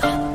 Podcast.